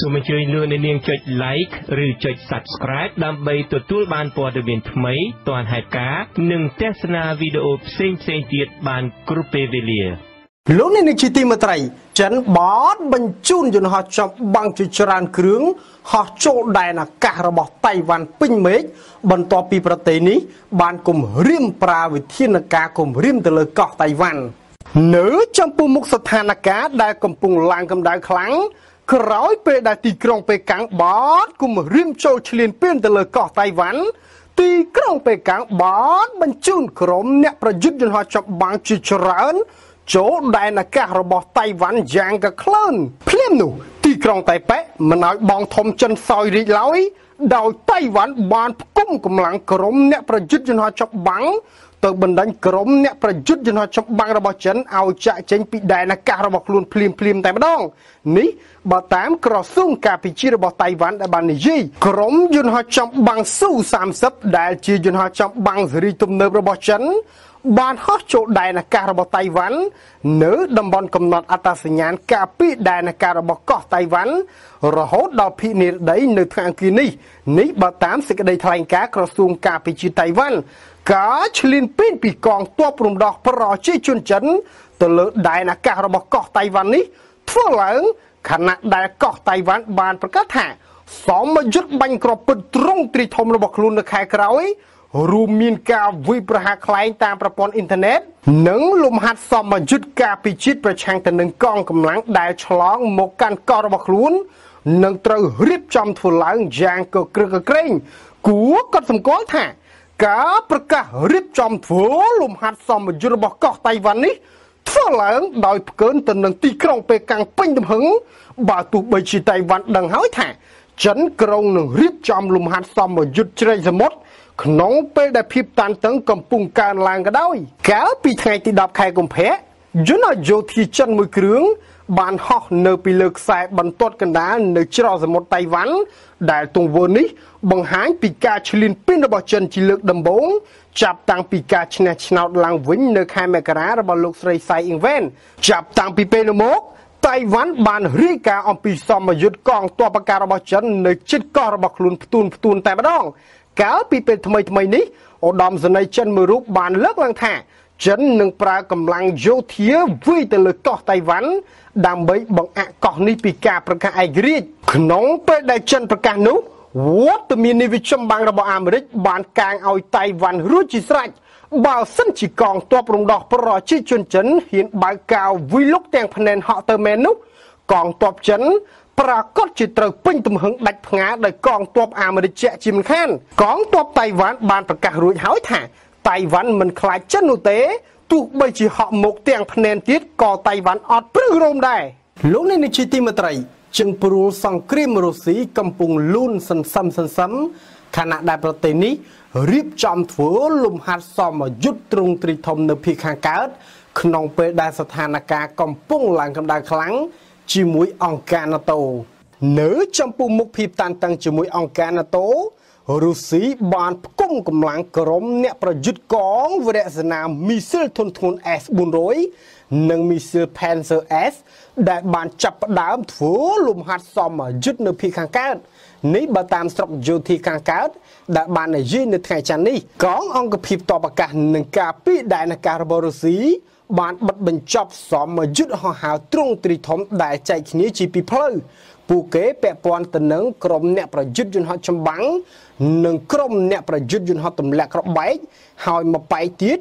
សូមអញ្ជើញលោកអ្នកនាងចុច like ឬចុច subscribe ដើម្បីទទួលបានព័ត៌មានថ្មីទាន់ហេតុការណ៍និងទស្សនាវីដេអូផ្សេងៗទៀតបានគ្រប់ពេលវេលាលោកអ្នកនាងជាទីមេត្រីចិនបតបញ្ជូនយន្តហោះចំបាំងជាច្រើនគ្រឿងហោះចូលដែនអាកាសរបស់តៃវ៉ាន់ពេញមេឃបន្ទាប់ពីប្រទេសនេះបានគំរាមប្រាវិធានការគំរាមទៅលើកោះតៃវ៉ាន់នៅចំពោះមុខស្ថានភាពដែលកំពុងឡើងកម្ដៅខ្លាំង ក្រោយពេលដែលទីក្រុងប៉េកាំងបតគំរាមចូលឈ្លានពានទៅលើកោះតៃវ៉ាន់ទីក្រុងប៉េកាំងបតបញ្ជូនក្រុមអ្នកប្រយុទ្ធយន្តហោះចំបាំងជាច្រើនចូលដែនអាកាសរបស់តៃវ៉ាន់យ៉ាងកក្លឿនភ្លាមនោះ ទីក្រុងតៃប៉េមិនឲ្យបងធំចិនសោយរីកឡើយដោយតៃវ៉ាន់បានផ្គុំកម្លាំងក្រុមអ្នកប្រយុទ្ធយន្តហោះចុកបាំង ទៅបណ្ដាញក្រុមអ្នកប្រយុទ្ធយន្តហោះចំបាំងរបស់ចិនឲ្យចាក់ចេញពីដែនអាកាសរបស់ខ្លួនភ្លាមភ្លាមតែម្ដងនេះបើតាមក្រសួងការពិជារបស់តៃវ៉ាន់ដែលបាននិយាយក្រុមយន្តហោះចំបាំងស៊ូ30ដែលជាយន្តហោះចំបាំងសេរីទំនើបរបស់ចិនបានហោះចូលដែនអាកាសរបស់តៃវ៉ាន់នៅតំបន់កំណត់អត្តសញ្ញាណការពីដែនអាកាសរបស់កោះតៃវ៉ាន់រហូតដល់ភិនិរដីនៅថ្ងៃអង្គារនេះនេះបើតាមសេចក្តីថ្លែងការណ៍ក្រសួងការពិជាតៃវ៉ាន់ ការឈ្លានពានពីកងទ័ពរំដោះប្រជាជនចិន ទៅលើដែនអាកាសរបស់កោះតៃវ៉ាន់នេះធ្វើឡើងខណៈដែលកោះតៃវ៉ាន់បានប្រកាសថាសមយុទ្ធបាញ់ក្របពិតត្រង់ទ្រីធំរបស់ខ្លួននៅខែក្រោយរួមមានការវិប្រហាខ្លែងតាមប្រព័ន្ធអ៊ីនធឺណិតនិងលំហាត់សមយុទ្ធការពិជាតិប្រឆាំងទៅនឹងកងកម្លាំងដែលឆ្លងមកកាន់កោះរបស់ខ្លួននឹងត្រូវរៀបចំធ្វើឡើងយ៉ាងកក្រឹកកក្រែងគួរកត់សម្គាល់ថា ការប្រកាសរៀបចំធ្វើលំហាត់សមយុទ្ធរបស់កោះតៃវ៉ាន់នេះធ្វើឡើងដោយផ្កើនទៅនឹងទីក្រុងប៉េកាំងពេញទំហឹងបើទោះបីជាតៃវ៉ាន់ដឹងហើយថាចិនក្រុងនឹងរៀបចំលំហាត់សមយុទ្ធជ្រែកសមុទ្រក្នុងពេលដែលភាពតានតឹងកំពុងកើនឡើងក៏ដោយកាលពីថ្ងៃទី10ខែកុម្ភៈយន្តយោធាចិនមួយគ្រឿង បានហោះនៅពីលើខ្សែបន្ទាត់កណ្ដាលនៅច្រកសមុទ្រតៃវ៉ាន់ដែលទង្វើនេះបង្ហាញពីការឈ្លានពានរបស់ចិនជាលើកដំបូងចាប់តាំងពីការឈ្នះឆ្នោតឡើងវិញនៅខែមករារបស់លោកស្រីសៃអ៊ីងវ៉ែនចាប់តាំងពីពេលនោះមកតៃវ៉ាន់បានរាយការណ៍អំពីសមយុទ្ធកងទ័ពការរបស់ចិននៅជិតកោះរបស់ខ្លួនផ្ទួនផ្ទួនតែម្ដងកាលពីពេលថ្មីថ្មីនេះឧត្តមសេនីយ៍ចិនមួយរូបបានលើកឡើងថាចិននឹងប្រើកម្លាំងយោធាវាយទៅលើកោះតៃវ៉ាន់ ដើម្បីបង្អាក់កោះនេះពីការប្រកាសឯករាជ្យក្នុងពេលដែលចិនប្រកាសនោះវត្តមាននាវាចម្បាំងរបស់អាមេរិកបានកាងឲ្យតៃវ៉ាន់រួចជាស្រេចបើសិនជាកងទ័ពរំដោះប្រជាជនចិនហ៊ានបើកកាវវិលុកទាំងភ្នែនហក់ទៅមែននោះកងទ័ពចិនប្រកាសជាត្រូវពេញទំហឹងដាច់ផ្ងាដោយកងទ័ពអាមេរិកជាជាមិនខានកងទ័ពតៃវ៉ាន់បានប្រកាសរួចហើយថាតៃវ៉ាន់មិនខ្លាចចិននោះទេ ទោះបីជាហក់មកទាំងភ្នែនទៀតក៏តៃវ៉ាន់អត់ព្រឹងរោមដែរលោកនេះជាទីមេត្រីជើងព្រួលសង្គ្រាមរុស្ស៊ីកំពុងលូនសន្សំសន្សំខណៈដែលប្រទេសនេះរៀបចំធ្វើលំហាត់សមយុទ្ធទ្រង់ទ្រីធំនៅភាគខាងកើត ក្នុងពេលដែលស្ថានភាពកំពុងឡើងកម្ដៅខ្លាំងជាមួយអង្គការ NATO នៅចំពោះមុខភាពតានតឹងជាមួយអង្គការ NATO រុស្ស៊ីបានផ្គុំកម្លាំងក្រុមអ្នកប្រយុទ្ធកងវរៈសេនាមីស៊ីលធុនធ្ងន់ S400 និងមីស៊ីល Panzer S ដែលបានចាប់ផ្ដើមធ្វើលំហាត់សមយុទ្ធនៅភាគខាងកើតនេះបើតាមស្រុកយោធាខាងកើតដែលបាននិយាយនៅថ្ងៃច័ន្ទនេះកងអង្គភាពតបអាកាសនឹងការពីដែនអាកាសរបស់រុស្ស៊ីបានបិទបញ្ចប់សមយុទ្ធហោះហើរទ្រង់ទ្រីធំដែលចែកគ្នាជាពីរផ្លូវ ពួកគេពាក់ព័ន្ធទៅនឹងក្រុមអ្នកប្រយុទ្ធយន្តហោះចម្បាំងនិងក្រុមអ្នកប្រយុទ្ធយន្តហោះទម្លាក់ក្របបែកហើយមកបែកទៀត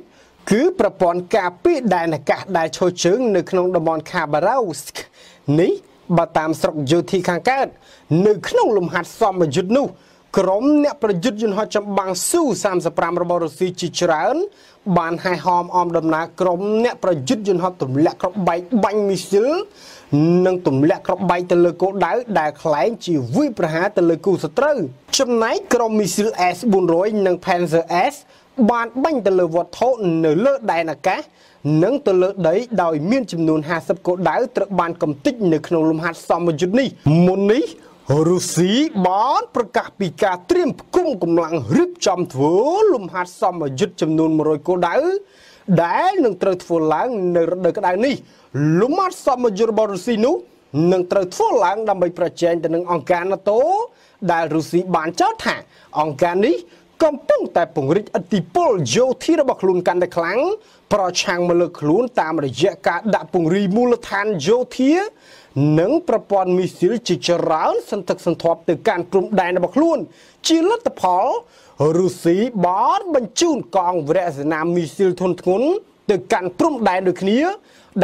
គឺប្រព័ន្ធការពារដែនអាកាសដែលឈរជើងនៅក្នុងតំបន់ Khabarovsk នេះបើតាមស្រុកយោធាខាងកើតនៅក្នុងលំហាត់សមយុទ្ធនោះ ក្រុមអ្នកប្រយុទ្ធយន្តហោះចម្បាំងស៊ូ35របស់រុស្ស៊ីជាច្រើន បានហែហមអមដំណើរក្រុមអ្នកប្រយុទ្ធយន្តហោះទម្លាក់ក្របបែកបាញ់មីស៊ីលនិងទម្លាក់ក្របបែកទៅលើគោលដៅដែលខ្លែងជាវិប្រហារទៅលើគូសត្រូវចំណែកក្រុមមីស៊ីល S400 និង Panzer S បានបាញ់ទៅលើវត្ថុនៅលើដែនអាកាសនិងទៅលើដីដោយមានចំនួន50គោលដៅត្រូវបានកំទេចនៅក្នុងលំហាត់សមយុទ្ធនេះមុននេះ រុស្ស៊ីបានប្រកាសពីការត្រៀមផ្គុំកម្លាំងរៀបចំធ្វើលំហាត់សមយុទ្ធចំនួន100គោលដៅដែលនឹងត្រូវធ្វើឡើងនៅរដូវក្តៅនេះលំហាត់សមយុទ្ធរបស់រុស្ស៊ីនោះនឹងត្រូវធ្វើឡើងដើម្បីប្រជែងទៅនឹងអង្គការ NATO ដែលរុស្ស៊ីបានចោទថាអង្គការនេះកំពុងតែពង្រីកឥទ្ធិពលយោធារបស់ខ្លួនកាន់តែខ្លាំងប្រឆាំងមកលើខ្លួនតាមរយៈការដាក់ពង្រីមូលដ្ឋានយោធា និងប្រព័ន្ធមីស៊ីលជាច្រើនសន្ធឹកសន្ធាប់ទៅកាន់ព្រំដែនរបស់ខ្លួន ជាលទ្ធផលរុស្ស៊ីបានបញ្ជូនកងវរៈសេនាមីស៊ីលធនធ្ងន់ទៅកាន់ព្រំដែនដូចគ្នា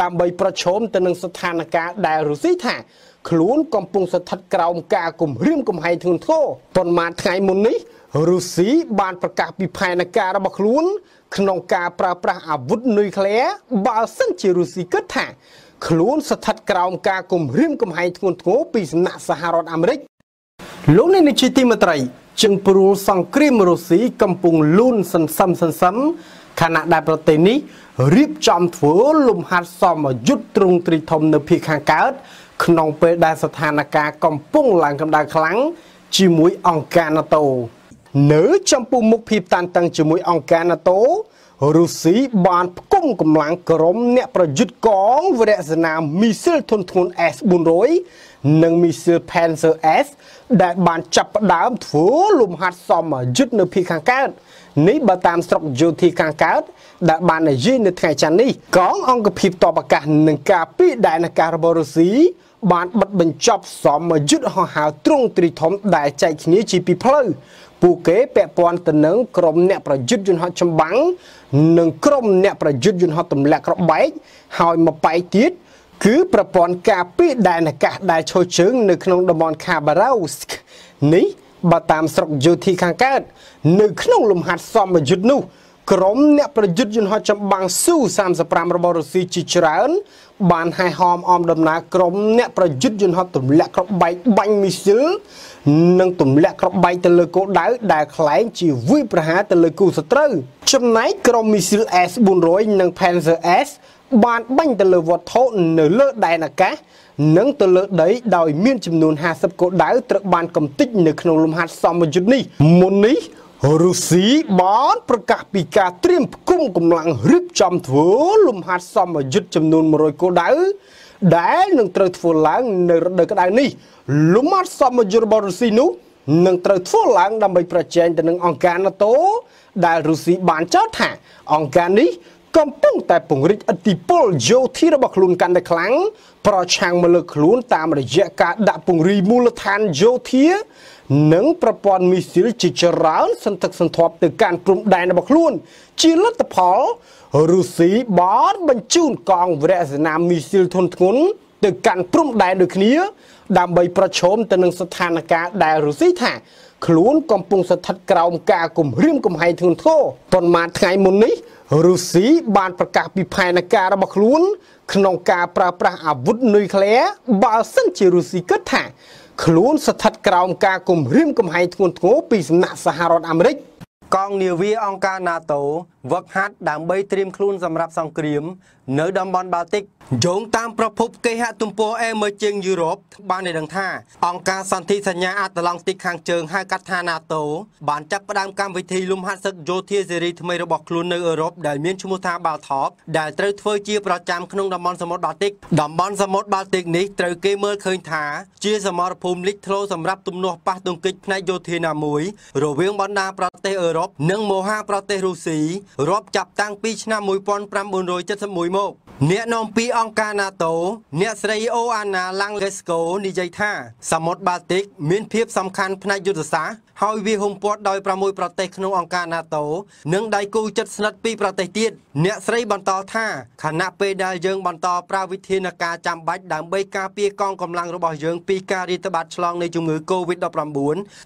ដើម្បីប្រឈមទៅនឹងស្ថានភាពដែលរុស្ស៊ីថាខ្លួនកំពុងស្ថិតក្រោមការគំរាមកំហែងធ្ងន់ធ្ងរប៉ុន្មានថ្ងៃមុននេះរុស្ស៊ីបានប្រកាសពីផែនការរបស់ខ្លួន ក្នុងការប្រើប្រាស់អាវុធនុយក្លេអ៊ែរបើសិនជារុស្ស៊ីគិតថា ខ្លួនស្ថិតក្រោមការគំរាមកំហែងធ្ងន់ធ្ងរពីសំណាក់សហរដ្ឋអាមេរិកលោកនាយកជាទីមេត្រីจึงព្រួលសង្គ្រាមរុស្ស៊ីកំពុងលូនសន្សឹមសន្សឹមខណៈដែលប្រទេសនេះរៀបចំធ្វើលំហាត់សមយុទ្ធទ្រង់ទ្រីធំនៅភាគខាងកើត ក្នុងពេលដែលស្ថានភាពកំពុងឡើងកម្ដៅខ្លាំងជាមួយអង្គការ NATO នៅចំពោះមុខភាពតានតឹងជាមួយអង្គការ NATO រុស្ស៊ីបានផ្គុំកម្លាំងក្រុមអ្នកប្រយុទ្ធកងវរៈសេនាមីស៊ីលធនធ្ងន់ S400 និងមីស៊ីល Panzer S ដែលបានចាប់ផ្ដើមធ្វើលំហាត់សមយុទ្ធនៅភាគខាងកើតនេះបើតាមស្រុកយោធាខាងកើតដែលបាននិយាយនៅថ្ងៃច័ន្ទនេះកងអង្គភាពតបអាកាសនឹងការពីដែនអាកាសរបស់រុស្ស៊ី បានបិទបញ្ចប់សមយុទ្ធហោះហើរទ្រង់ទ្រីធំដែលចែកគ្នាជាពីរផ្លូវពួកគេពាក់ព័ន្ធទៅនឹងក្រុមអ្នកប្រយុទ្ធយន្តហោះចម្បាំងនិងក្រុមអ្នកប្រយុទ្ធយន្តហោះទម្លាក់ក្របបែកហើយមកបែកទៀតគឺប្រព័ន្ធការពារដែនអាកាសដែលឈរជើងនៅក្នុងតំបន់ Khabarovsk នេះបើតាមស្រុកយោធាខាងកើតនៅក្នុងលំហាត់សមយុទ្ធនោះ ក្រុមអ្នកប្រយុទ្ធយន្តហោះចម្បាំងស៊ូ35របស់រុស្ស៊ីជាច្រើន បានហែហោមអមដំណើរក្រុមអ្នកប្រយុទ្ធយន្តហោះទម្លាក់ក្របបែកបាញ់មីស៊ីលនិងទម្លាក់ក្របបែកទៅលើគោលដៅដែលคล้ายជាវាយប្រហារទៅលើគូសត្រូវចំណែកក្រុមមីស៊ីល S400 និង Panzer S បានបាញ់ទៅលើវត្ថុនៅលើដែនអាកាសនិងទៅលើដីដោយមានចំនួន50គោលដៅត្រូវបានកំទេចនៅក្នុងលំហាត់សមយុទ្ធនេះមុននេះ រុស្ស៊ីបានប្រកាសពីការត្រៀមផ្គុំកម្លាំងរៀបចំធ្វើលំហាត់សមយុទ្ធចំនួន100គោលដៅដែលនឹងត្រូវធ្វើឡើងនៅរដូវក្តៅនេះលំហាត់សមយុទ្ធរបស់រុស្ស៊ីនោះនឹងត្រូវធ្វើឡើងដើម្បីប្រជែងទៅនឹងអង្គការ NATO ដែលរុស្ស៊ីបានចោទថាអង្គការនេះ កំពុងតែពង្រីកឥទ្ធិពលយោធារបស់ខ្លួនកាន់តែខ្លាំងប្រឆាំងមកលើខ្លួនតាមរយៈការដាក់ពង្រីមូលដ្ឋានយោធានិងប្រព័ន្ធមីស៊ីលជាច្រើនសន្ធឹកសន្ធាប់ទៅកាន់ព្រំដែនរបស់ខ្លួន ជាលទ្ធផលរុស្ស៊ីបានបញ្ជូនកងវរៈសេនាមីស៊ីលធនធ្ងន់ទៅកាន់ព្រំដែនដូចគ្នា ដើម្បីប្រឈមទៅនឹងស្ថានភាពដែលរុស្ស៊ីថា ខ្លួនកំពុងស្ថិតក្រោមការគំរាមកំហែងធ្ងន់ធ្ងរប៉ុន្មានថ្ងៃមុននេះរុស្ស៊ីបានប្រកាសពីផែនការរបស់ខ្លួន ក្នុងការប្រើប្រាស់អាវុធនុយក្លេអ៊ែរបើសិនជារុស្ស៊ីគិតថា ខ្លួនស្ថិតក្រោមការគំរាមកំហែងធ្ងន់ធ្ងរពីសំណាក់សហរដ្ឋអាមេរិកកងនាវាអង្គការ NATO វឹកហាត់ដើម្បីត្រៀមខ្លួនសម្រាប់សង្គ្រាម នៅតំបន់បាល់ទិកយោងតាមប្រភពគេហទំព័រ Emerging Europe បានឲ្យដឹងថា អង្គការសន្ធិសញ្ញាអាត្លង់តិកខាងជើងហៅកាត់ថា NATO បានចាត់ផ្ដើមកម្មវិធីលំហាត់សឹកយោធាសេរីថ្មីរបស់ខ្លួននៅអឺរ៉ុបដែលមានឈ្មោះថា Baltop ដែលត្រូវធ្វើជាប្រចាំក្នុងតំបន់សមុទ្របាល់ទិកតំបន់សមុទ្របាល់ទិកនេះត្រូវគេមើលឃើញថាជាសមរភូមិលេចធ្លោសម្រាប់ទំនាស់ប៉ះទង្គិចផ្នែកយោធាណាមួយរវាងបណ្ដាប្រទេសអឺរ៉ុបនិងមហាប្រទេសរុស្ស៊ីរាប់ចាប់តាំងពីឆ្នាំ1971មកអ្នកនាំពាក្យអង្គការ NATO អ្នកស្រីអូអាណាឡាំងឡេស្កូនិយាយថាសមុទ្របាល់ទិកមានភាពសំខាន់ផ្នែកយុទ្ធសាស្ត្រហើយវាហ៊ុំព័ទ្ធដោយ6ប្រទេសក្នុងអង្គការ NATO និងដៃគូជិតស្និទ្ធពីប្រទេសទៀតអ្នកស្រីបន្តថាខណៈពេលដែលយើងបន្តប្រើវិធានការចាំបាច់ដើម្បីការពារកងកម្លាំងរបស់យើងពីការរាតត្បាតឆ្លងនៃជំងឺ Covid-19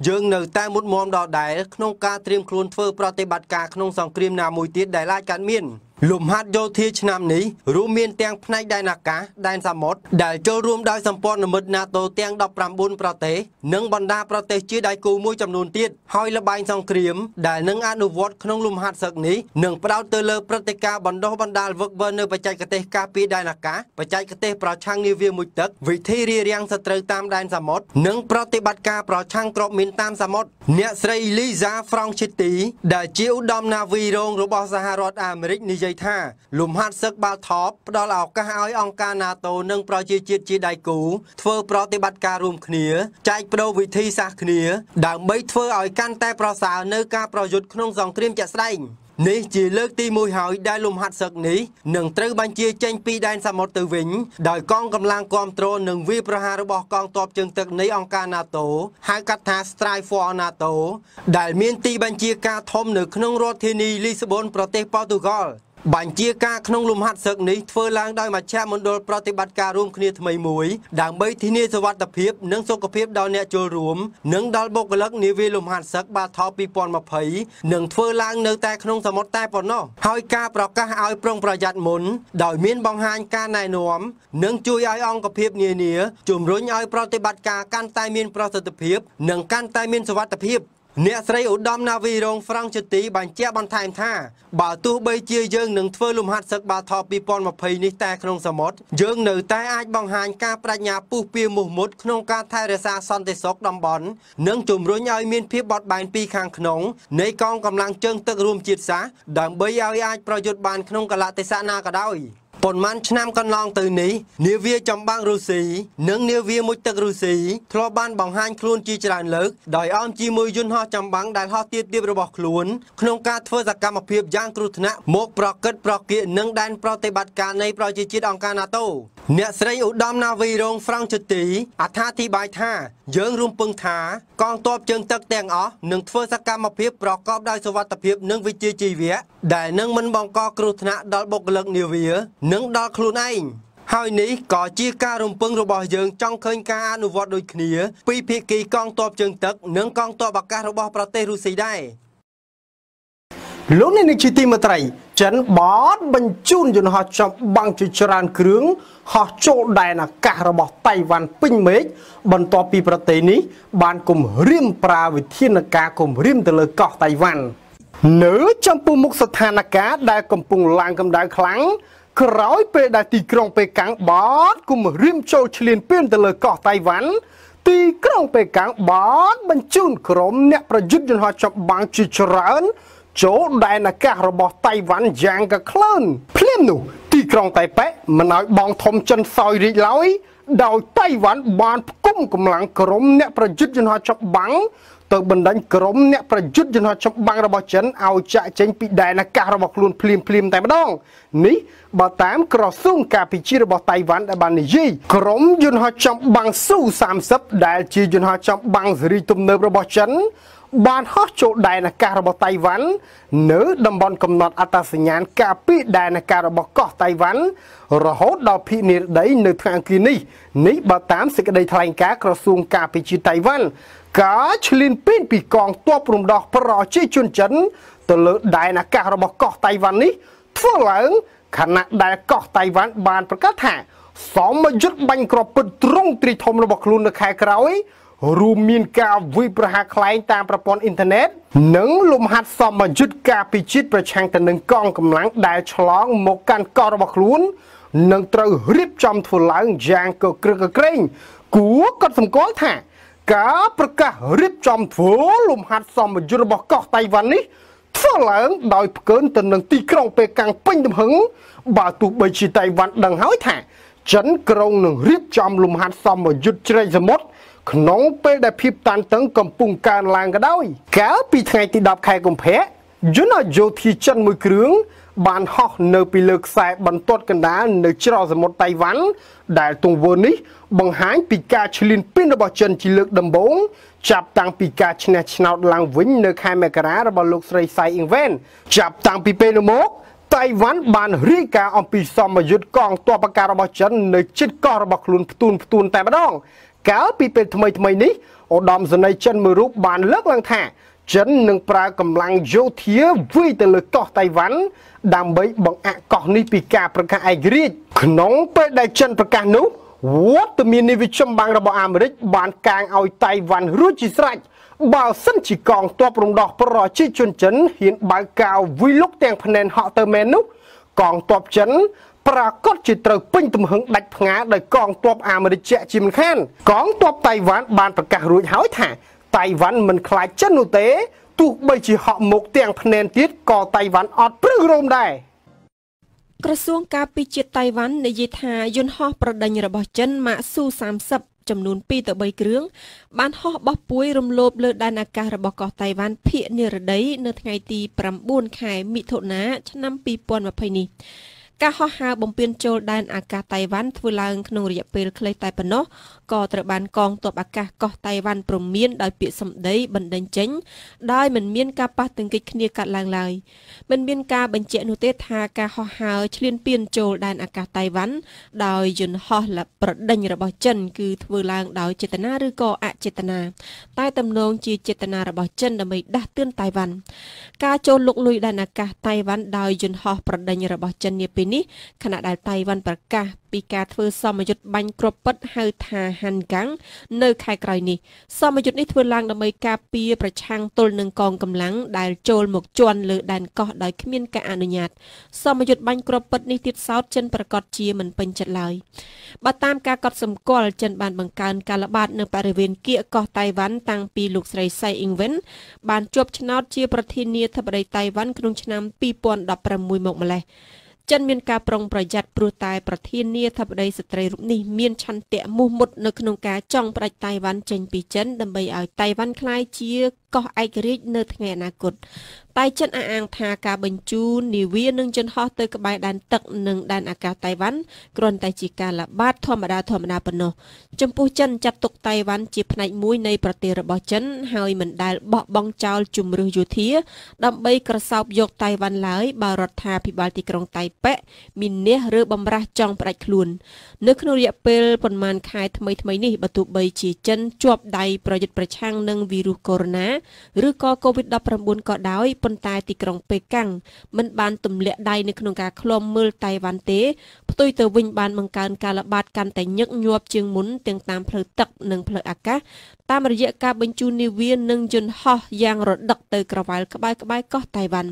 យើងនៅតែមុតមមដដែលក្នុងការត្រៀមខ្លួនធ្វើប្រតិបត្តិការក្នុងសង្គ្រាមណាមួយទៀតដែលអាចកើតមាន លំហាត់យោធាឆ្នាំនេះរួមមានទាំងផ្នែកដែនអាកាសដែនសមុទ្រដែលចូលរួមដោយសម្ព័ន្ធមិត្ត NATO ទាំង19ប្រទេសនិងបណ្ដាប្រទេសជាដៃគូមួយចំនួនទៀតហើយលបែងសង្គ្រាមដែលនឹងអនុវត្តក្នុងលំហាត់សឹកនេះនឹងផ្ដោតទៅលើព្រឹត្តិការណ៍បណ្ដុះបណ្ដាលវឹកវើនៅបច្ចេកទេសការពារដែនអាកាសបច្ចេកទេសប្រឆាំងនាវាមួយទឹកវិធីរារាំងសត្រូវតាមដែនសមុទ្រនិងប្រតិបត្តិការប្រឆាំងគ្រាប់មីនតាមសមុទ្រអ្នកស្រី Lisa Franchetti ដែលជាឧត្តមនាវីរងរបស់សហរដ្ឋអាមេរិកនិយាយយថា លំហាត់សឹកបាល់ថបផ្ដល់ឱកាសឲ្យអង្គការ NATO និងប្រជាជាតិជាដៃគូធ្វើប្រតិបត្តិការរួមគ្នាចែកប្រោវិធីសាស្ត្រគ្នា ដើម្បីធ្វើឲ្យកាន់តែប្រសើរនៅការប្រយុទ្ធក្នុងសង្គ្រាមជាក់ស្ដែងនេះជាលើកទី1ហើយដែលលំហាត់សឹកនេះនឹងត្រូវបញ្ជាចេញពីដែនសមុទ្រទៅវិញដោយកងកម្លាំងគ្រប់គ្រងនិងវាប្រហាររបស់កងទ័ពជើងទឹកនៃអង្គការ NATO ហៅកាត់ថា Strike for NATO ដែលមានទីបញ្ជាការធំនៅក្នុងរដ្ឋធានីលីស្បូនប្រទេសប៉ូទុយហ្គាល់ បញ្ជាការក្នុងលំហាត់សឹកនេះធ្វើឡើងដោយមជ្ឈមណ្ឌលប្រតិបត្តិការរួមគ្នាថ្មីមួយដើម្បីធានាសុវត្ថិភាពនិងសុខភាពដល់អ្នកចូលរួមនិងដល់បុគ្គលិកនាវាលំហាត់សឹកបាថោ2020នឹងធ្វើឡើងនៅតែក្នុងសមុទ្រតែប៉ុណ្ណោះហើយការប្រកាសឲ្យប្រុងប្រយ័ត្នមុនដោយមានបង្ហាញការណែនាំនិងជួយឲ្យអង្គភាពនានាជំរុញឲ្យប្រតិបត្តិការកាន់តែមានប្រសិទ្ធភាព និងកាន់តែមានសុវត្ថិភាព អ្នកស្រីឧត្តមនាវីរងហ្វ្រង់ជទីបញ្ជាក់បន្ថែមថាបើទោះបីជាយើងនឹងធ្វើលំហាត់សឹកបាល់ថប2020នេះតែក្នុងសមុទ្រយើងនៅតែអាចបង្ហាញការបញ្ញាពុះពៀមុះមុតក្នុងការថែរក្សាសន្តិសុខតំបន់និងជំរុញឲ្យមានភាពបត់បែនពីខាងក្នុងនៃកងកម្លាំងជើងទឹករួមជាតិសាសន៍ដើម្បីឲ្យអាចប្រយុទ្ធបានក្នុងកលៈទេសៈណាក៏ដោយ។ ប៉ុន្មានឆ្នាំកន្លងទៅនេះនាវាចម្បាំងរុស្ស៊ីនិងនាវាមុជទឹករុស្ស៊ីធ្លាប់បានបង្ហាញខ្លួនជាច្រើនលើកដោយអមជាមួយយន្តហោះចម្បាំងដែលហោះទាបទាបរបស់ខ្លួនក្នុងការធ្វើសកម្មភាពយ៉ាងគ្រោះថ្នាក់មកប្រកិតប្រគៀកនឹងដែនប្រតិបត្តិការនៃប្រជាជាតិអង្គការ NATO អ្នកស្រីឧត្តមនាវីរងហ្វ្រង់ជទីអត្ថាធិប្បាយថា យើងរំពឹងថា កងទ័ពជើងទឹកទាំងអស់នឹងធ្វើសកម្មភាពប្រកបដោយសុវត្ថិភាពនិងវិជ្ជាជីវៈដែលនឹងមិនបង្កគ្រោះថ្នាក់ដល់បុគ្គលិកនាវា និងដល់ខ្លួនឯងហើយនេះក៏ជាការរំពឹងរបស់យើងចង់ឃើញការអនុវត្តដូចគ្នា ពីភាគីកងទ័ពជើងទឹកនិងកងទ័ពអាកាសរបស់ប្រទេសរុស្ស៊ីដែរលោកអ្នកនាងជាទីមេត្រី ចិនបតបញ្ជូនយន្តហោះចំបាំងជាច្រើនគ្រឿងហោះចូលដែនអាកាសរបស់តៃវ៉ាន់ពេញមេឃបន្ទាប់ពីប្រទេសនេះបានគំរាមប្រាវិធានការគំរាមទៅលើកោះតៃវ៉ាន់នៅចំពោះមុខស្ថានភាពដែលកំពុងឡើងកម្ដៅខ្លាំងក្រោយពេលដែលទីក្រុងប៉េកាំងបតគំរាមចូលឈ្លានពានទៅលើកោះតៃវ៉ាន់ទីក្រុងប៉េកាំងបតបញ្ជូនក្រុមអ្នកប្រយុទ្ធយន្តហោះចំបាំងជាច្រើន ចូលដែនអាកាសរបស់តៃវ៉ាន់យ៉ាងកក្លឿនភ្លាមនោះទីក្រុងតៃប៉េមិនឲ្យបងធំចិនសោយរីកឡើយដោយតៃវ៉ាន់បានផ្គុំកម្លាំងក្រុមអ្នកប្រយុទ្ធយន្តហោះចាប់បាំងទៅបណ្ដាញក្រុមអ្នកប្រយុទ្ធយន្តហោះចម្បាំងរបស់ចិនឲ្យចាក់ចេញពីដែនអាកាសរបស់ខ្លួនភ្លាមភ្លាមតែម្ដងនេះបើតាមក្រសួងការពិជារបស់តៃវ៉ាន់ដែលបាននិយាយក្រុមយន្តហោះចម្បាំងស៊ូ30ដែលជាយន្តហោះចម្បាំងស៊េរីទំនើបរបស់ចិន បានហោះចូលដែនអាកាសរបស់តៃវ៉ាន់នៅតំបន់កំណត់អត្តសញ្ញាណការពីដែនអាកាសរបស់កោះតៃវ៉ាន់រហូតដល់ភិនិរដីនៅថ្ងៃអង្គារនេះនេះបើតាមសេចក្តីថ្លែងការណ៍ក្រសួងការពិជាតៃវ៉ាន់ការឈ្លានពានពីកងទ័ពរំដោះប្រជាជនចិនទៅលើដែនអាកាសរបស់កោះតៃវ៉ាន់នេះធ្វើឡើងខណៈដែលកោះតៃវ៉ាន់បានប្រកាសថាសមយុទ្ធបាញ់ក្របពិតត្រង់ទ្រីធំរបស់ខ្លួននៅខែក្រោយ រួមមានការវិប្រហាខ្លែងតាមប្រព័ន្ធអ៊ីនធឺណិតនិងលំហាត់សមយុទ្ធការពិជាតិប្រឆាំងទៅនឹងកងកម្លាំងដែលឆ្លងមកកាន់កោះរបស់ខ្លួននឹងត្រូវរៀបចំធ្វើឡើងយ៉ាងកក្រឹកកក្រែងគួរកត់សម្គាល់ថា ការប្រកាសរៀបចំធ្វើលំហាត់សមយុទ្ធរបស់កោះតៃវ៉ាន់នេះធ្វើឡើងដោយផ្កើនទៅនឹងទីក្រុងប៉េកាំងពេញទំហឹងបើទោះបីជាតៃវ៉ាន់ដឹងហើយថាចិនក្រុងនឹងរៀបចំលំហាត់សមយុទ្ធជ្រែកសមុទ្រ ក្នុងពេលដែលភាពតានតឹងកំពុងកើនឡើងក៏ដោយកាលពីថ្ងៃទី10ខែកុម្ភៈយន្តយោធាចិនមួយគ្រឿងបានហោះនៅពីលើខ្សែបន្ទាត់កណ្ដាលនៅច្រកសមុទ្រតៃវ៉ាន់ដែលទង្វើនេះបង្ហាញពីការឈ្លានពានរបស់ចិនជាលើកដំបូងចាប់តាំងពីការឈ្នះឆ្នោតឡើងវិញនៅខែមករារបស់លោកស្រីសៃអ៊ីងវ៉ែនចាប់តាំងពីពេលនោះមកតៃវ៉ាន់បានរាយការណ៍អំពីសមយុទ្ធកងទ័ពការរបស់ចិននៅជិតកោះរបស់ខ្លួនផ្ទួនផ្ទួនតែម្ដង កាលពីពេលថ្មីថ្មីនេះឧត្តមសេនីយ៍ចិនមួយរូបបានលើកឡើងថាចិននឹងប្រើកម្លាំងយោធាវាយទៅលើកោះតៃវ៉ាន់ដើម្បីបង្អាក់កោះនេះពីការប្រកាសឯករាជ្យក្នុងពេលដែលចិនប្រកាសនោះវត្តមាននាវាចម្បាំងរបស់អាមេរិកបានកាងឲ្យតៃវ៉ាន់រួចជាស្រេចបើសិនជាកងទ័ពរំដោះប្រជាជនចិនហ៊ានបើកកាវវិលុកទាំងភ្នែនហក់ទៅមែននោះកងទ័ពចិន ប្រាកដជាត្រូវពេញទំហឹងដាច់ផ្ងាដោយកងទ័ពអាមេរិកជាជាមិនខានកងទ័ពតៃវ៉ាន់បានប្រកាសរួចហើយថាតៃវ៉ាន់មិនខ្លាចចិននោះទេទោះបីជាហក់មុខទាំងភ្នែនទៀតក៏តៃវ៉ាន់អត់ព្រឹងរោមដែរក្រសួងការពារជាតិតៃវ៉ាន់និយាយថាយន្តហោះប្រដេញរបស់ចិនម៉ាកស៊ូ30ចំនួន2ទៅ3គ្រឿងបានហោះបោះពួយរំលោភលើដែនអាកាសរបស់កោះតៃវ៉ាន់ភាគនិរតីនៅថ្ងៃទី9ខែមិថុនាឆ្នាំ2020នេះ ការហោះហើរបំពេញចូលដែនអាកាសតៃវ៉ាន់ធ្វើឡើងក្នុងរយៈពេលខ្លីតែប៉ុណ្ណោះ ក៏ត្រូវបានកងទ័ពអាកាសកោះតៃវ៉ាន់ព្រមានដោយពាក្យសម្ដីបណ្ដឹងចេញដោយមិនមានការប៉ះទង្គិចគ្នាកាត់ឡើងឡើយមិនមានការបញ្ជាក់នោះទេថាការហោះហើរឈ្លានពានចូលដែនអាកាសតៃវ៉ាន់ដោយយន្តហោះប្រដេញរបស់ចិន គឺធ្វើឡើងដោយចេតនាឬក៏អចេតនាតែទំនងជាចេតនារបស់ចិនដើម្បីដាស់តឿនតៃវ៉ាន់ការចូលលុកលុយដែនអាកាសតៃវ៉ាន់ដោយយន្តហោះប្រដេញរបស់ចិននាពេលនេះខណៈដែលតៃវ៉ាន់ប្រកាស ពីការធ្វើសមយុទ្ធបាញ់គ្រាប់ពិតហៅថាហាន់កាំងនៅខែក្រោយនេះសមយុទ្ធនេះធ្វើឡើងដើម្បីការពារប្រឆាំងទល់នឹងកងកម្លាំងដែលចូលមកជន់លើដែនកោះដោយគ្មានការអនុញ្ញាត សមយុទ្ធបាញ់គ្រាប់ពិតនេះទៀតសោតចិនប្រកាសជាមិនពេញចិត្តឡើយបើតាមការកត់សម្គាល់ចិនបានបង្កើនការល្បាតនៅបរិវេណគៀកកោះតៃវ៉ាន់តាំងពីលោកស្រីសៃអ៊ីងវិនបានជាប់ឆ្នោតជាប្រធានាធិបតីតៃវ៉ាន់ក្នុងឆ្នាំ2016មកម្លេះ ចិនមានការប្រុងប្រយ័ត្នព្រោះតែប្រធានាធិបតីស្ត្រីរូបនេះមានឆន្ទៈមោះមុតនៅក្នុងការចង់ផ្ដាច់តៃវ៉ាន់ចេញពីចិនដើម្បីឲ្យតៃវ៉ាន់ក្លាយជា កោះឯករាជ្យនៅថ្ងៃអនាគតតែចិនអះអាងថាការបញ្ជូននាវានិងយន្តហោះទៅក្បែរដែនទឹកនិងដែនអាកាសតៃវ៉ាន់គ្រាន់តែជាការល្បាតធម្មតាធម្មតាប៉ុណ្ណោះចំពោះចិនចាត់ទុកតៃវ៉ាន់ជាផ្នែកមួយនៃប្រទេសរបស់ចិន ហើយមិនដែលបោះបង់ចោលជំរឿសយោធា ដើម្បីក្រសោបយកតៃវ៉ាន់ឡើយបើរដ្ឋាភិបាលទីក្រុងតៃប៉េមាននេះឬបំរាស់ចង់ផ្ដាច់ខ្លួន នៅក្នុងរយៈពេលប្រមាណខែថ្មីថ្មីនេះបើទោះបីជាចិនជាប់ដៃប្រយុទ្ធប្រឆាំងនឹងវីរុសកូវីដ -19 ឬក៏ COVID-19 ក៏ដោយប៉ុន្តែទីក្រុងប៉េកាំងមិនបានទម្លាក់ដៃនៅក្នុងការឃ្លាំមើលតៃវ៉ាន់ទេផ្ទុយទៅវិញបានបង្កើនការល្បាតកាន់តែញឹកញាប់ជាងមុនទាំងតាមផ្លូវទឹកនិងផ្លូវអាកាសតាមរយៈការបញ្ជូននាវានិងយន្តហោះយ៉ាងរដឹកទៅក្រវ៉ាល់ក្បែរក្បែរកោះតៃវ៉ាន់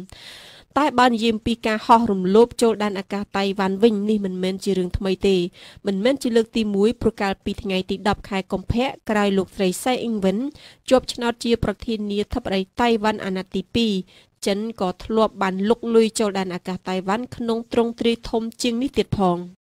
តែបើនិយាយពីការហោះរំលោភចូលដែនអាកាសតៃវ៉ាន់វិញនេះមិនមែនជារឿងថ្មីទេមិនមែនជាលើកទី1ព្រោះកាលពីថ្ងៃទី10ខែកុម្ភៈក្រោយលោកស្រីសៃអ៊ីងវិនជាប់ឆ្នោតជាប្រធានាធិបតីតៃវ៉ាន់អាណត្តិទី2ចិនក៏ធ្លាប់បានលុកលុយចូលដែនអាកាសតៃវ៉ាន់ក្នុងទ្រង់ទ្រាយធំជាងនេះទៀតផង